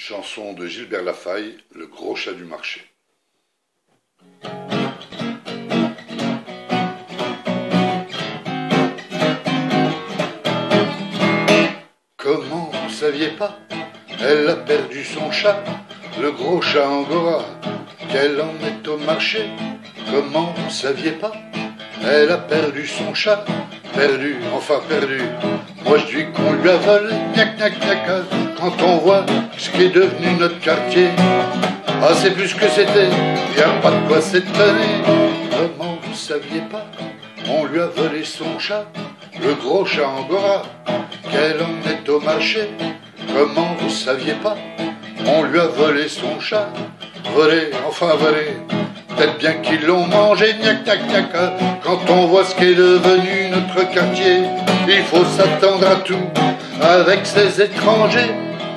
chanson de Gilbert Lafaille, Le gros chat du marché. Comment vous saviez pas Elle a perdu son chat, le gros chat Angora, qu'elle en est au marché. Comment vous saviez pas Elle a perdu son chat, perdu, enfin perdu. Moi je dis qu'on lui a volé, gnac gnac gnac, quand on voit ce qui est devenu notre quartier. Ah c'est plus que c'était, y a pas de quoi s'étonner. Comment vous saviez pas On lui a volé son chat, le gros chat Angora, qu'elle en est au marché? Comment vous saviez pas On lui a volé son chat, volé, enfin volé. Peut-être bien qu'ils l'ont mangé, gnac gnac gnac. Quand on voit ce qu'est devenu notre quartier, il faut s'attendre à tout avec ces étrangers.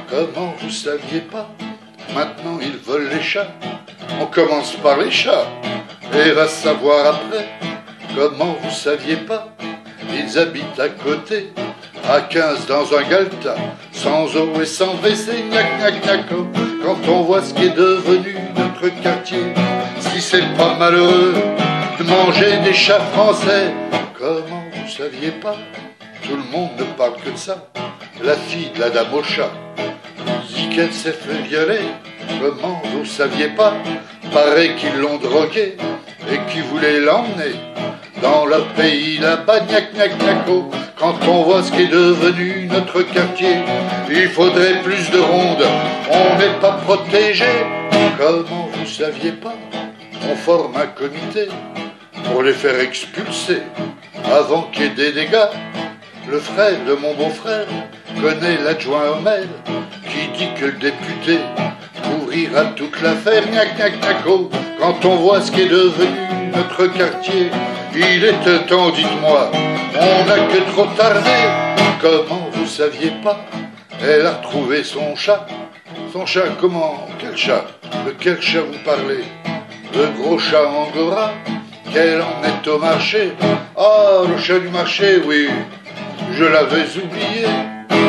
Comment vous saviez pas? Maintenant ils volent les chats. On commence par les chats et va savoir après. Comment vous saviez pas? Ils habitent à côté, à 15 dans un galta, sans eau et sans WC, gnac gnac gnac. Quand on voit ce qui est devenu notre quartier, si c'est pas malheureux de manger des chats français, comment vous saviez pas? Tout le monde ne parle que de ça. La fille de la dame au chat dit qu'elle s'est fait violer. Comment vous saviez pas Paraît qu'ils l'ont droguée et qu'ils voulaient l'emmener dans leur pays là-bas, gnac gnac gnaco. Quand on voit ce qui est devenu notre quartier, il faudrait plus de rondes, on n'est pas protégé. Comment vous saviez pas? On forme un comité pour les faire expulser avant qu'il y ait des dégâts. Le frère de mon beau-frère connaît l'adjoint au qui dit que le député couvrira toute l'affaire. Gnac gnac. Quand on voit ce qui est devenu notre quartier, il est temps, dites-moi, on n'a que trop tardé. Comment vous saviez pas Elle a retrouvé son chat. Son chat, comment Quel chat? De quel chat vous parlez? Le gros chat Angora Quel en est au marché? Ah, le chat du marché, oui je l'avais oublié.